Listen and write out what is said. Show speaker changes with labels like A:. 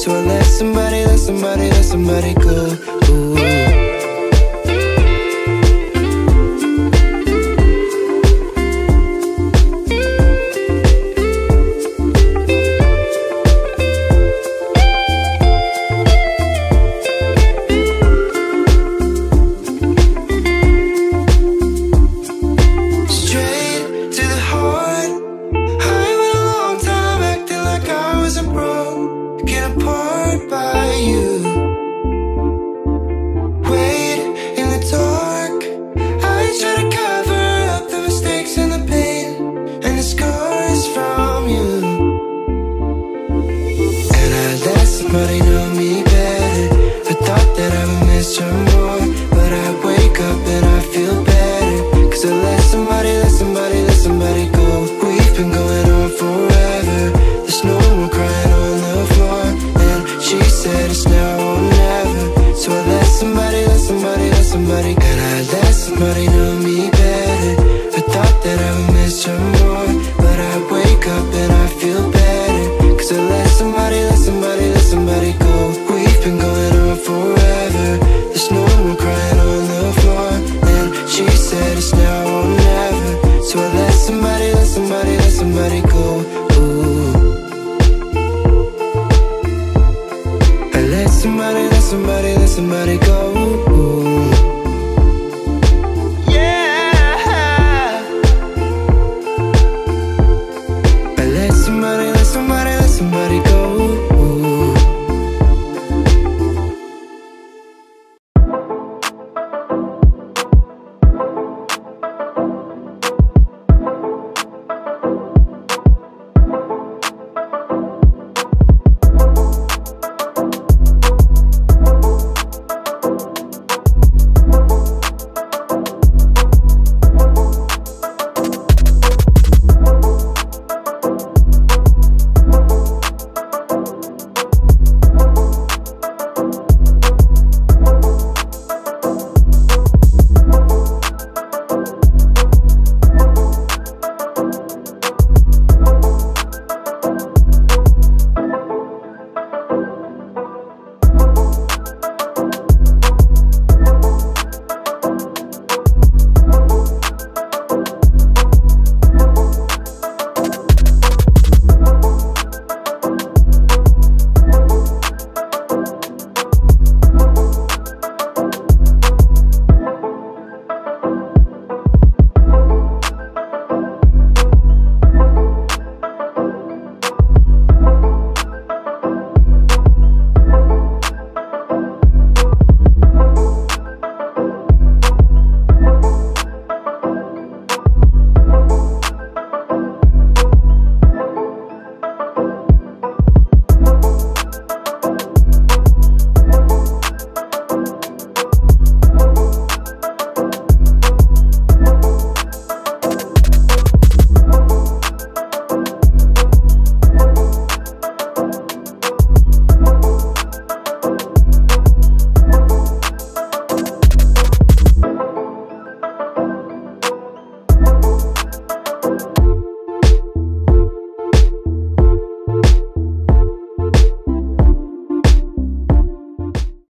A: So I let somebody, let somebody, let somebody go. Ooh. somebody